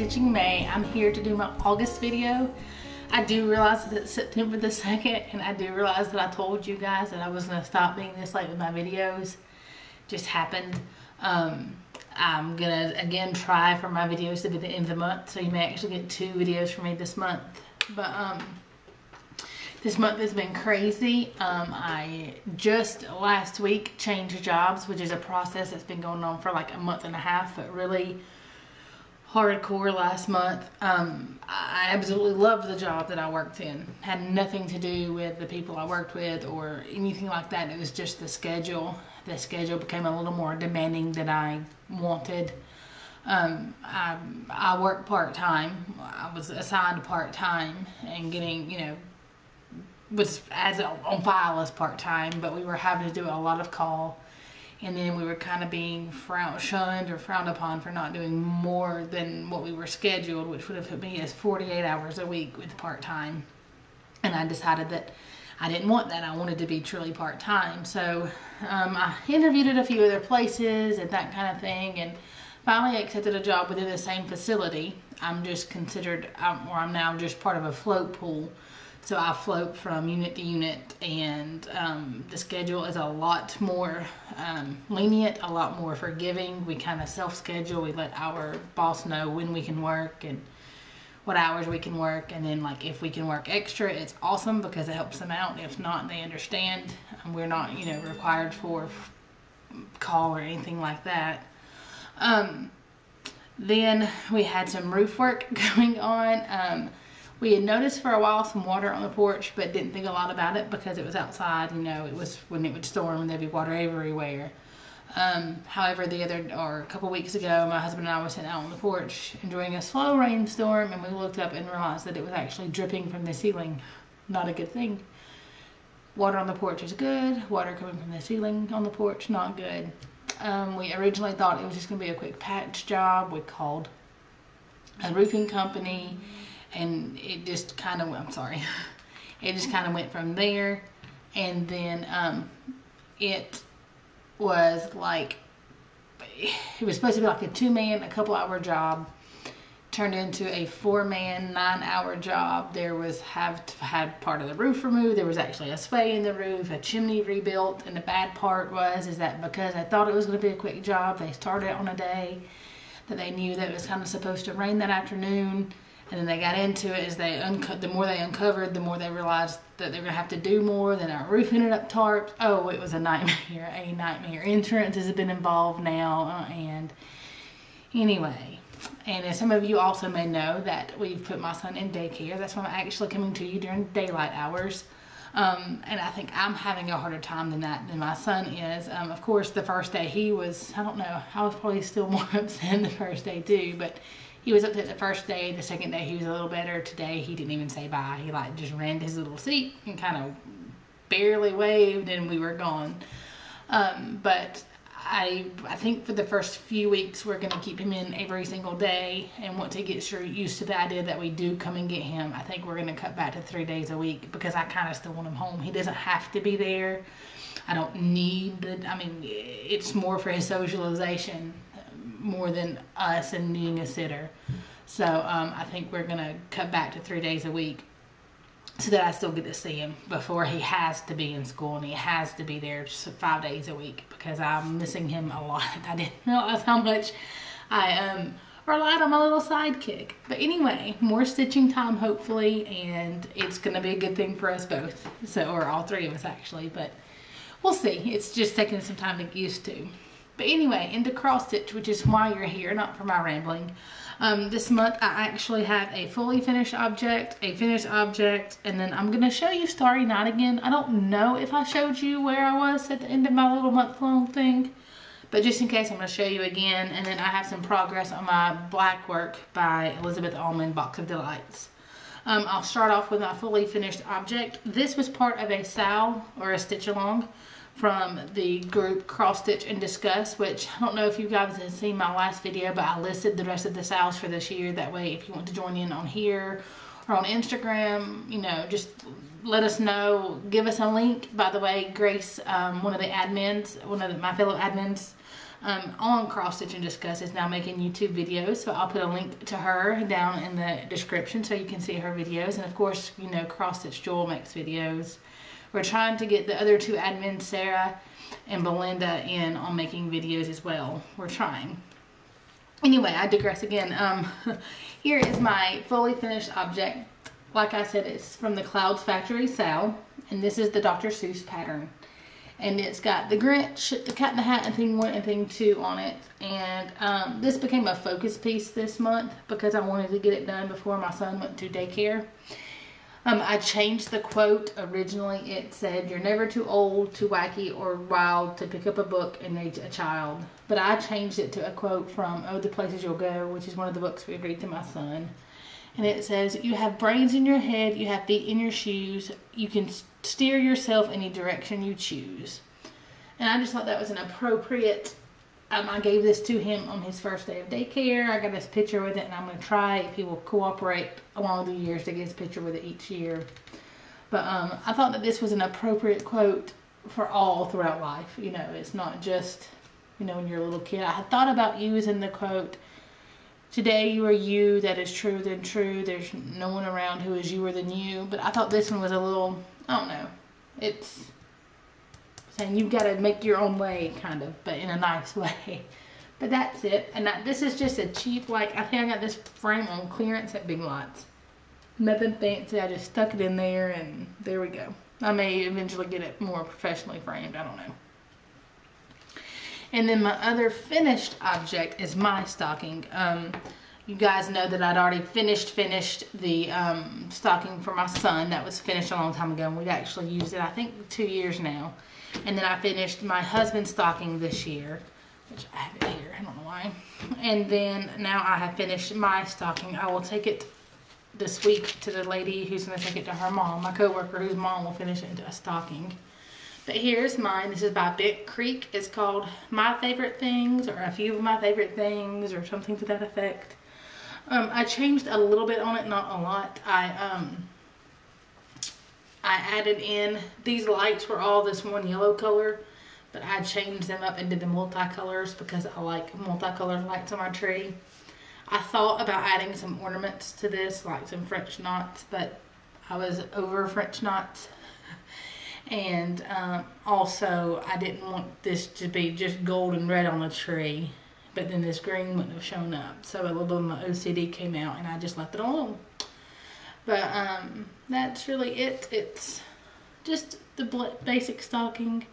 Stitching Mae. I'm here to do my August video. I do realize that it's September the 2nd and I do realize that I told you guys that I was going to stop being this late with my videos. Just happened. Um, I'm going to again try for my videos to be the end of the month so you may actually get two videos from me this month. But um, this month has been crazy. Um, I just last week changed jobs, which is a process that's been going on for like a month and a half, but really hardcore last month. Um, I absolutely loved the job that I worked in. Had nothing to do with the people I worked with or anything like that. It was just the schedule. The schedule became a little more demanding than I wanted. Um, I, I work part-time. I was assigned part-time and getting, you know, was as on file as part-time, but we were having to do a lot of call. And then we were kind of being shunned or frowned upon for not doing more than what we were scheduled, which would have put me as 48 hours a week with part-time. And I decided that I didn't want that. I wanted to be truly part-time. So um, I interviewed at a few other places and that kind of thing. And finally accepted a job within the same facility. I'm just considered, or I'm now just part of a float pool so I float from unit to unit and um, the schedule is a lot more um, lenient, a lot more forgiving. We kind of self-schedule. We let our boss know when we can work and what hours we can work. And then like if we can work extra, it's awesome because it helps them out. If not, they understand. Um, we're not, you know, required for call or anything like that. Um, then we had some roof work going on. Um, we had noticed for a while some water on the porch, but didn't think a lot about it because it was outside. You know, it was when it would storm and there'd be water everywhere. Um, however, the other, or a couple weeks ago, my husband and I were sitting out on the porch enjoying a slow rainstorm, and we looked up and realized that it was actually dripping from the ceiling. Not a good thing. Water on the porch is good. Water coming from the ceiling on the porch, not good. Um, we originally thought it was just going to be a quick patch job. We called a roofing company and it just kind of I'm sorry. It just kind of went from there. And then um, it was like it was supposed to be like a two-man a couple hour job turned into a four-man nine-hour job. There was have to had part of the roof removed. There was actually a sway in the roof a chimney rebuilt. And the bad part was is that because I thought it was going to be a quick job they started on a day that they knew that it was kind of supposed to rain that afternoon and then they got into it as they unco- the more they uncovered the more they realized that they were gonna have to do more. Then our roof ended up tarped. Oh it was a nightmare a nightmare. Insurance has been involved now uh, and anyway. And as some of you also may know that we've put my son in daycare. That's why i'm actually coming to you during daylight hours. Um, and I think I'm having a harder time than that than my son is. Um, of course, the first day he was, I don't know, I was probably still more upset the first day too, but he was up upset the first day. The second day he was a little better. Today he didn't even say bye. He like just ran to his little seat and kind of barely waved and we were gone. Um, but I, I think for the first few weeks we're going to keep him in every single day and want to get sure used to the idea that we do come and get him. I think we're going to cut back to three days a week because I kind of still want him home. He doesn't have to be there. I don't need the, I mean, it's more for his socialization more than us and needing a sitter. So um, I think we're going to cut back to three days a week so that I still get to see him before he has to be in school and he has to be there five days a week because I'm missing him a lot. I didn't realize how much I um, relied on my little sidekick. But anyway, more stitching time hopefully and it's going to be a good thing for us both. So, or all three of us actually, but we'll see. It's just taking some time to get used to. But anyway, into cross stitch, which is why you're here, not for my rambling. Um, this month I actually have a fully finished object, a finished object, and then I'm going to show you Starry Night again. I don't know if I showed you where I was at the end of my little month-long thing, but just in case I'm going to show you again. And then I have some progress on my black work by Elizabeth Almond Box of Delights. Um, I'll start off with my fully finished object. This was part of a SAL or a stitch along from the group Cross Stitch and Discuss, which I don't know if you guys have seen my last video, but I listed the rest of the SALs for this year. That way, if you want to join in on here or on Instagram, you know, just let us know. Give us a link. By the way, Grace, um, one of the admins, one of the, my fellow admins, um, on Cross Stitch and Discuss is now making YouTube videos. So I'll put a link to her down in the description so you can see her videos. And of course, you know, Cross Stitch Jewel makes videos. We're trying to get the other two admins, Sarah and Belinda, in on making videos as well. We're trying. Anyway, I digress again. Um, here is my fully finished object. Like I said, it's from the Clouds Factory Sal. And this is the Dr. Seuss pattern and it's got the Grinch, the Cat in the Hat, and Thing 1 and Thing 2 on it. And um, this became a focus piece this month because I wanted to get it done before my son went to daycare. Um, I changed the quote. Originally it said, you're never too old, too wacky, or wild to pick up a book and read a child. But I changed it to a quote from Oh, the Places You'll Go, which is one of the books we read to my son. And it says, you have brains in your head, you have feet in your shoes, you can steer yourself any direction you choose. And I just thought that was an appropriate. Um, I gave this to him on his first day of daycare. I got his picture with it, and I'm going to try if he will cooperate along the years to get his picture with it each year. But um, I thought that this was an appropriate quote for all throughout life. You know, it's not just, you know, when you're a little kid. I had thought about using the quote, Today you are you that is truer than true. There's no one around who is youer than you. But I thought this one was a little I don't know. It's saying you've got to make your own way, kind of, but in a nice way. But that's it. And that, this is just a cheap, like, I think I got this frame on clearance at Big Lots. Nothing fancy. I just stuck it in there, and there we go. I may eventually get it more professionally framed. I don't know. And then my other finished object is my stocking. Um, you guys know that I'd already finished finished the um, stocking for my son. That was finished a long time ago. And we'd actually used it, I think, two years now. And then I finished my husband's stocking this year, which I have it here. I don't know why. And then now I have finished my stocking. I will take it this week to the lady who's going to take it to her mom, my coworker whose mom will finish it into a stocking. But here's mine. This is by Bent Creek. It's called My Favorite Things or A Few of My Favorite Things or something to that effect. Um, I changed a little bit on it, not a lot. I um, I added in, these lights were all this one yellow color, but I changed them up into the multicolors because I like multicolored lights on my tree. I thought about adding some ornaments to this, like some French knots, but I was over French knots. And um, also, I didn't want this to be just gold and red on the tree but then this green wouldn't have shown up. So a little bit of my OCD came out and I just left it alone. But um, that's really it. It's just the basic stocking.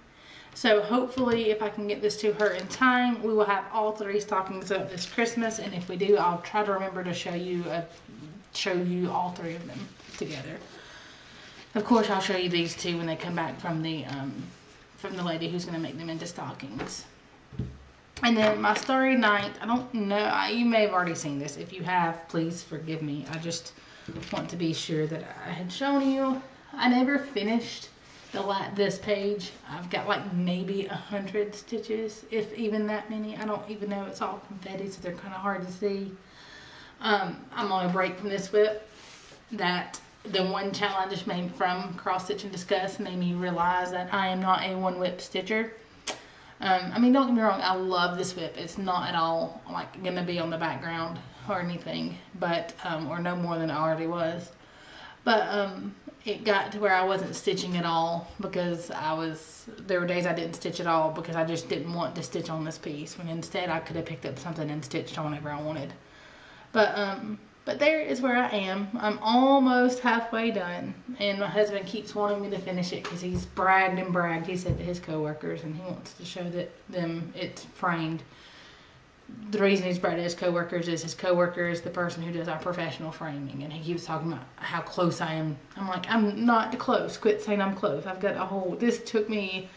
So hopefully if I can get this to her in time, we will have all three stockings up this Christmas. And if we do, I'll try to remember to show you a, uh, show you all three of them together. Of course, I'll show you these two when they come back from the um, from the lady who's going to make them into stockings. And then my Starry Night, I don't know, I, you may have already seen this. If you have, please forgive me. I just want to be sure that I had shown you. I never finished the this page. I've got like maybe a hundred stitches, if even that many. I don't even know. It's all confetti, so they're kind of hard to see. Um, I'm on a break from this WIP. That the one challenge made from Cross Stitch and Discuss made me realize that I am not a one WIP stitcher. Um, I mean, don't get me wrong, I love this WIP. It's not at all like gonna be on the background or anything, but, um, or no more than I already was. But, um, it got to where I wasn't stitching at all because I was, there were days I didn't stitch at all because I just didn't want to stitch on this piece when instead I could have picked up something and stitched on whatever I wanted. But, um, but there is where I am. I'm almost halfway done. And my husband keeps wanting me to finish it because he's bragged and bragged, he said to his coworkers, and he wants to show that them it's framed. The reason he's to his coworkers is his coworker is the person who does our professional framing. And he keeps talking about how close I am. I'm like, I'm not close. Quit saying I'm close. I've got a whole, this took me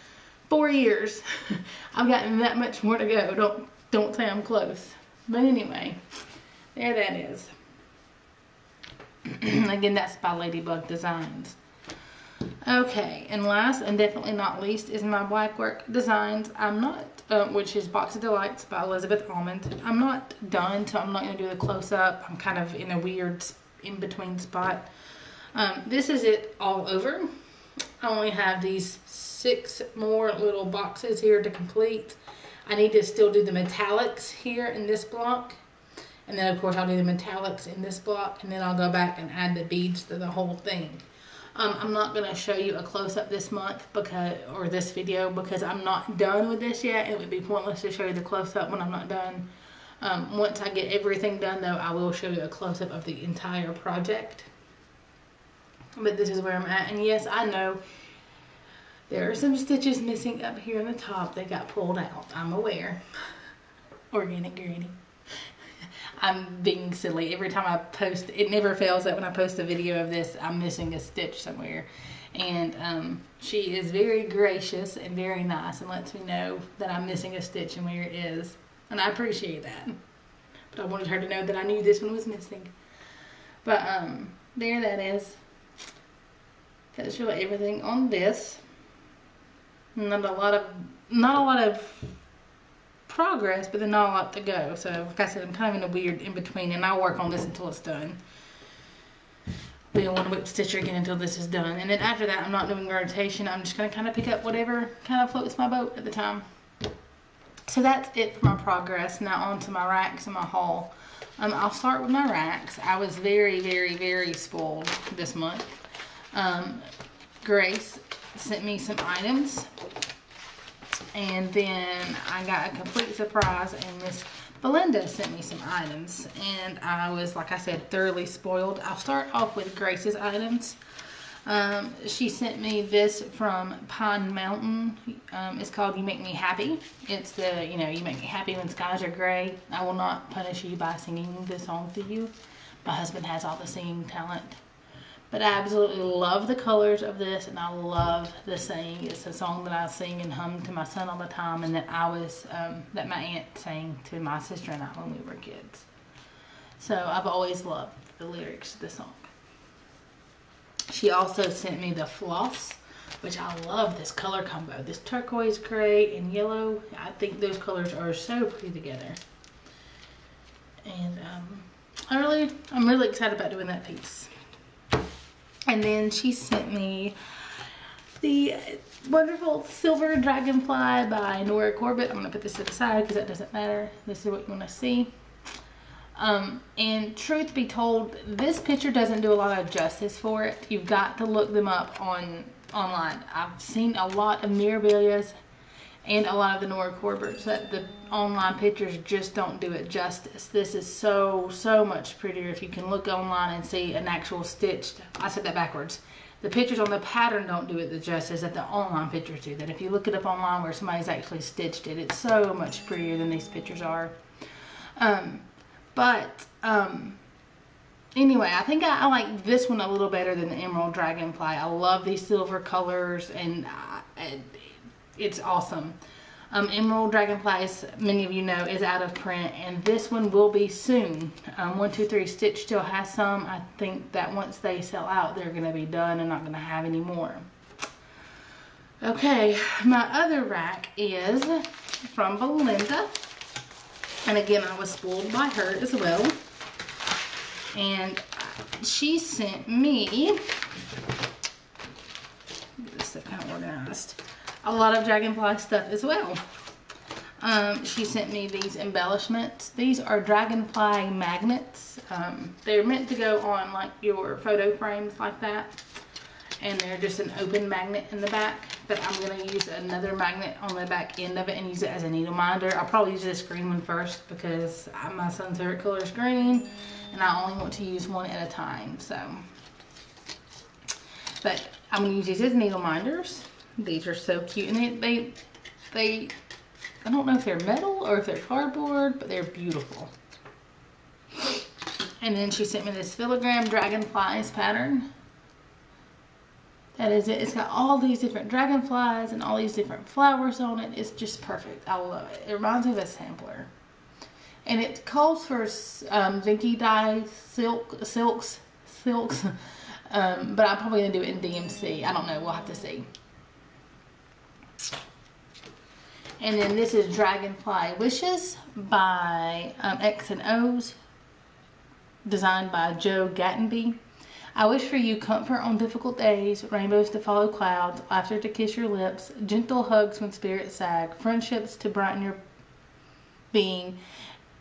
four years. I've gotten that much more to go. Don't, don't say I'm close. But anyway, there that is. Again, that's by Ladybug Designs. Okay, and last and definitely not least is my black work designs. I'm not, uh, which is Box of Delights by Elizabeth Almond. I'm not done, so I'm not going to do the close-up. I'm kind of in a weird in-between spot. Um, this is it all over. I only have these six more little boxes here to complete. I need to still do the metallics here in this block. And then of course I'll do the metallics in this block and then I'll go back and add the beads to the whole thing. Um, I'm not going to show you a close-up this month because, or this video because I'm not done with this yet. It would be pointless to show you the close-up when I'm not done. Um, once I get everything done though, I will show you a close-up of the entire project. But this is where I'm at. And yes, I know there are some stitches missing up here on the top. They got pulled out. I'm aware. Organic granny. I'm being silly. Every time I post, it never fails that when I post a video of this, I'm missing a stitch somewhere. And um, she is very gracious and very nice and lets me know that I'm missing a stitch and where it is. And I appreciate that. But I wanted her to know that I knew this one was missing. But um, there that is. That's really everything on this. Not a lot of, not a lot of progress, but then not a lot to go. So, like I said, I'm kind of in a weird in-between, and I'll work on this until it's done. We don't want to WIP stitcher again until this is done. And then after that, I'm not doing rotation. I'm just going to kind of pick up whatever kind of floats my boat at the time. So that's it for my progress. Now on to my RAKs and my haul. Um, I'll start with my RAKs. I was very, very, very spoiled this month. Um, Grace sent me some items and then I got a complete surprise and Miss Belinda sent me some items and I was, like I said, thoroughly spoiled. I'll start off with Grace's items. Um, she sent me this from Pine Mountain. Um, it's called You Make Me Happy. It's the, you know, You Make Me Happy When Skies Are Gray. I will not punish you by singing this song to you. My husband has all the singing talent. But I absolutely love the colors of this and I love the saying. It's a song that I sing and hum to my son all the time and that I was, um, that my aunt sang to my sister and I when we were kids. So I've always loved the lyrics to the song. She also sent me the floss, which I love this color combo. This turquoise gray and yellow. I think those colors are so pretty together. And um, I really, I'm really excited about doing that piece. And then she sent me the wonderful Silver Dragonfly by Nora Corbett. I'm to put this to the side because that doesn't matter. This is what you want to see. Um, and truth be told, this picture doesn't do a lot of justice for it. You've got to look them up on online. I've seen a lot of Mirabilias and a lot of the Nora Corbett's that the online pictures just don't do it justice. This is so, so much prettier if you can look online and see an actual stitched, I said that backwards. The pictures on the pattern don't do it the justice that the online pictures do. That if you look it up online where somebody's actually stitched it, it's so much prettier than these pictures are. Um, but, um, anyway, I think I, I, like this one a little better than the Emerald Dragonfly. I love these silver colors and I, it's awesome. Um, Emerald Dragonflies, many of you know, is out of print, and this one will be soon. Um, 123 Stitch still has some. I think that once they sell out, they're going to be done and not going to have any more. Okay, my other RAK is from Belinda. And again, I was spoiled by her as well. And she sent me, get this kind of organized a lot of dragonfly stuff as well. Um, she sent me these embellishments. These are dragonfly magnets. Um, they're meant to go on like your photo frames like that. And they're just an open magnet in the back. But I'm going to use another magnet on the back end of it and use it as a needle minder. I'll probably use this green one first because my son's favorite color is green. And I only want to use one at a time. So, But I'm going to use these as needle minders. These are so cute. And they, they, they, I don't know if they're metal or if they're cardboard, but they're beautiful. And then she sent me this filigree dragonflies pattern. That is it. It's got all these different dragonflies and all these different flowers on it. It's just perfect. I love it. It reminds me of a sampler. And it calls for um, Dinky Dye silk, silks, silks. Um, but I'm probably going to do it in DMC. I don't know. We'll have to see. And then this is Dragonfly Wishes by um, X and O's, designed by Joe Gattenby. I wish for you comfort on difficult days, rainbows to follow clouds, laughter to kiss your lips, gentle hugs when spirits sag, friendships to brighten your being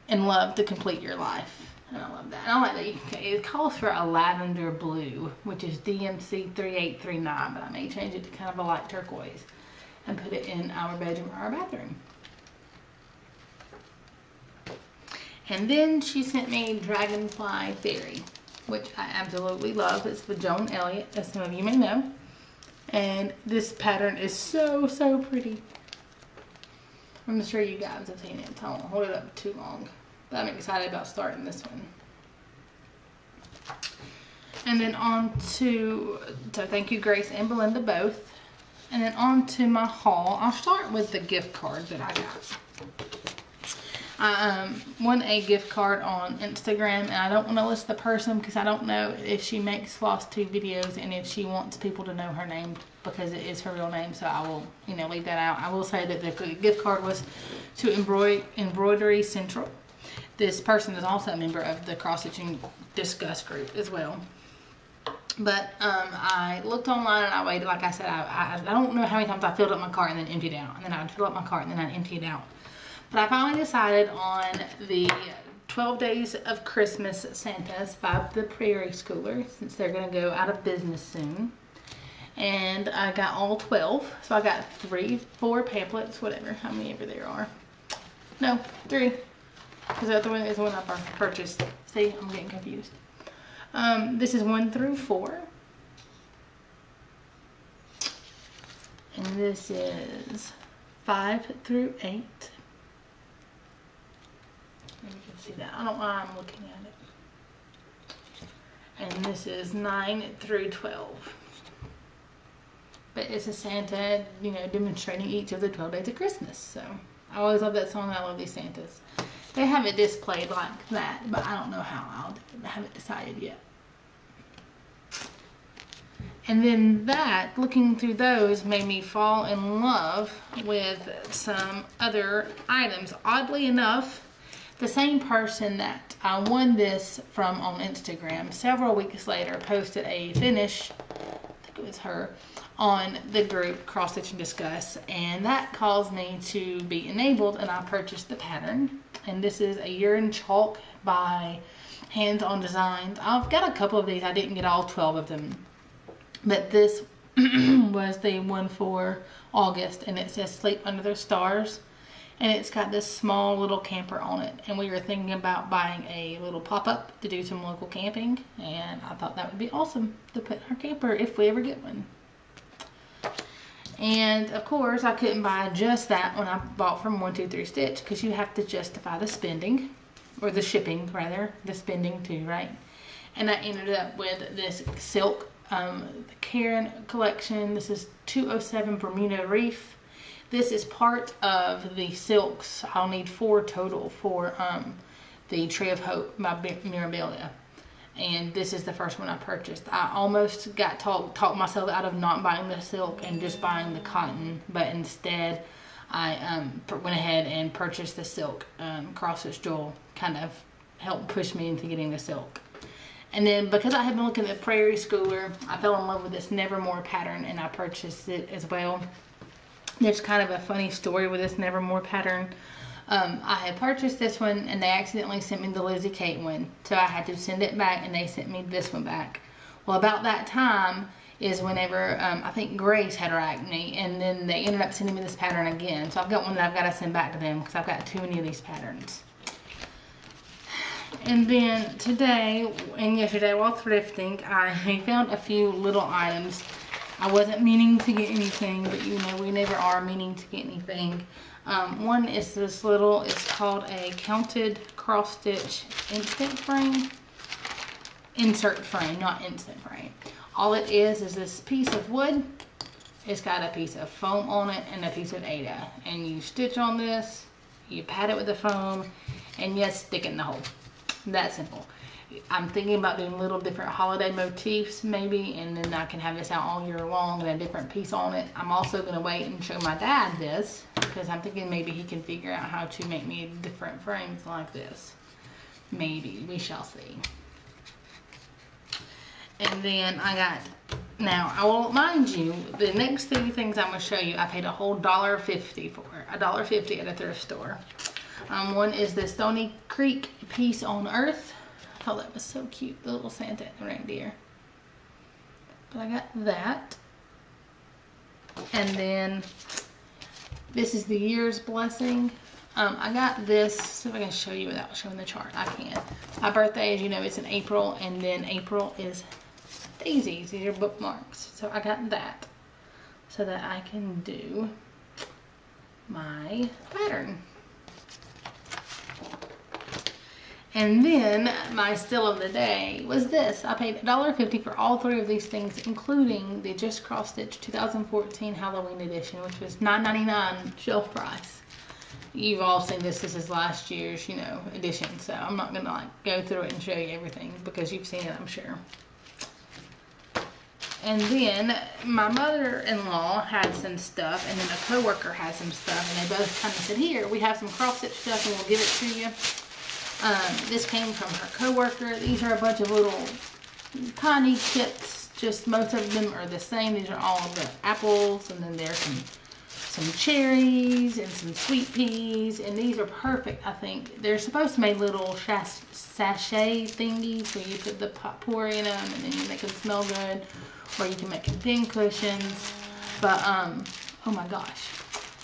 and love to complete your life. And I love that. And I like that you can, it calls for a lavender blue, which is DMC 3839, but I may change it to kind of a light turquoise and put it in our bedroom or our bathroom. And then she sent me Dragonfly Fairy, which I absolutely love. It's with Joan Elliott, as some of you may know. And this pattern is so, so pretty. I'm sure you guys have seen it, I won't hold it up too long. But I'm excited about starting this one. And then on to, so thank you Grace and Belinda both. And then on to my haul. I'll start with the gift card that I got. I um, won a gift card on Instagram and I don't want to list the person because I don't know if she makes Flosstube videos and if she wants people to know her name because it is her real name so I will you know leave that out. I will say that the gift card was to Embroid Embroidery Central. This person is also a member of the Cross Stitch and Discuss group as well. But um, I looked online and I waited, like I said, I, I, I don't know how many times I filled up my cart and then emptied out. And then I would fill up my cart and then I'd empty it out. But I finally decided on the 12 Days of Christmas Santas by the Prairie Schooler since they're going to go out of business soon. And I got all 12. So I got three, four pamphlets, whatever, how many ever there are. No, three. Because the other one is the one I purchased. See, I'm getting confused. Um, this is one through four. And this is five through eight. Maybe you can see that. I don't know why I'm looking at it. And this is 9 through 12. But it's a Santa, you know, demonstrating each of the 12 days of Christmas. So I always love that song. I love these Santas. They have it displayed like that, but I don't know how I'll do it. I haven't decided yet. And then that, looking through those, made me fall in love with some other items. Oddly enough, the same person that I won this from on Instagram several weeks later posted a finish, I think it was her, on the group Cross Stitch and Discuss and that caused me to be enabled and I purchased the pattern and this is a urine chalk by Hands On Designs. I've got a couple of these, I didn't get all 12 of them. But this was the one for August and it says Sleep Under the Stars and it's got this small little camper on it. And we were thinking about buying a little pop-up to do some local camping and I thought that would be awesome to put in our camper if we ever get one and of course I couldn't buy just that when I bought from 123 Stitch because you have to justify the spending or the shipping rather the spending too right and I ended up with this silk um, the Caron collection this is 207 Bermuda Reef this is part of the silks. I'll need four total for um, the Tree of Hope by Mirabilia. And this is the first one I purchased. I almost got talked talked myself out of not buying the silk and just buying the cotton, but instead I um, went ahead and purchased the silk. Um, Cross Stitch Jewel kind of helped push me into getting the silk. And then because I had been looking at Prairie Schooler, I fell in love with this Nevermore pattern and I purchased it as well. There's kind of a funny story with this Nevermore pattern. Um, I had purchased this one and they accidentally sent me the Lizzie Kate one. So I had to send it back and they sent me this one back. Well, about that time is whenever um, I think Grace had her acne and then they ended up sending me this pattern again. So I've got one that I've got to send back to them because I've got too many of these patterns. And then today and yesterday while thrifting, I found a few little items I wasn't meaning to get anything, but you know, we never are meaning to get anything. Um, one is this little, it's called a counted cross stitch instant frame. Insert frame, not instant frame. All it is is this piece of wood. It's got a piece of foam on it and a piece of Aida. And you stitch on this, you pat it with the foam, and you stick it in the hole. That simple. I'm thinking about doing little different holiday motifs maybe and then I can have this out all year long and a different piece on it. I'm also going to wait and show my dad this because I'm thinking maybe he can figure out how to make me different frames like this. Maybe. We shall see. And then I got, now I will mind you, the next three things I'm going to show you, I paid a whole dollar fifty for. A dollar fifty at a thrift store. Um, one is the Stony Creek Peace on Earth. Thought that was so cute, the little Santa and reindeer. But I got that. And then this is the year's blessing. Um, I got this, see if I can show you without showing the chart. I can. My birthday, as you know, is in April, and then April is daisies. These are bookmarks. So I got that so that I can do my pattern. And then my still of the day was this. I paid $1.50 for all three of these things, including the Just Cross Stitch 2014 Halloween edition, which was $9.99 shelf price. You've all seen this. This is last year's, you know, edition. So I'm not going to like go through it and show you everything because you've seen it, I'm sure. And then my mother-in-law had some stuff, and then a coworker had some stuff, and they both kind of said, "Here, we have some cross-stitch stuff, and we'll give it to you." Um, this came from her coworker. These are a bunch of little tiny kits. Just most of them are the same. These are all the apples, and then there's some some cherries and some sweet peas, and these are perfect. I think they're supposed to make little sachet thingies where you put the potpourri in them, and then you make them smell good or you can make them pin cushions. But, um, oh my gosh,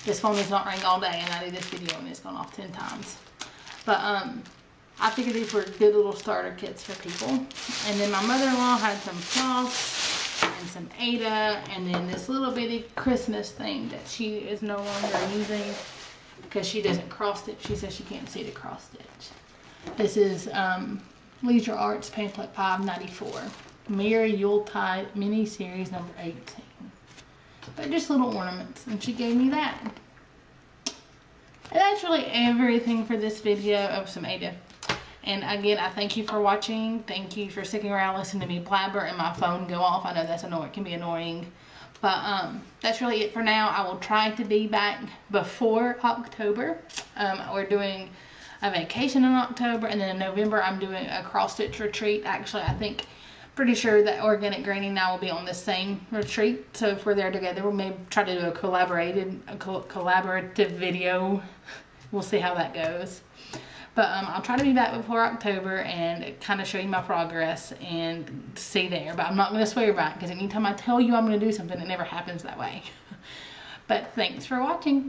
this phone does not ring all day and I do this video and it's gone off 10 times. But, um, I figured these were good little starter kits for people. And then my mother-in-law had some floss and some Aida and then this little bitty Christmas thing that she is no longer using because she doesn't cross stitch. She says she can't see the cross stitch. This is um, Leisure Arts Pamphlet 594. Merry Yuletide mini series number 18. But just little ornaments, and she gave me that. And that's really everything for this video of some Aida. And again, I thank you for watching. Thank you for sticking around listening to me blabber and my phone go off. I know that's annoying. It can be annoying. But um, that's really it for now. I will try to be back before October. Um, we're doing a vacation in October. And then in November, I'm doing a cross-stitch retreat. Actually, I think pretty sure that Organic Granny and I will be on the same retreat. So if we're there together, we may try to do a collaborated, a co collaborative video. We'll see how that goes. But um, I'll try to be back before October and kind of show you my progress and see there. But I'm not going to swear back because anytime I tell you I'm going to do something, it never happens that way. but thanks for watching.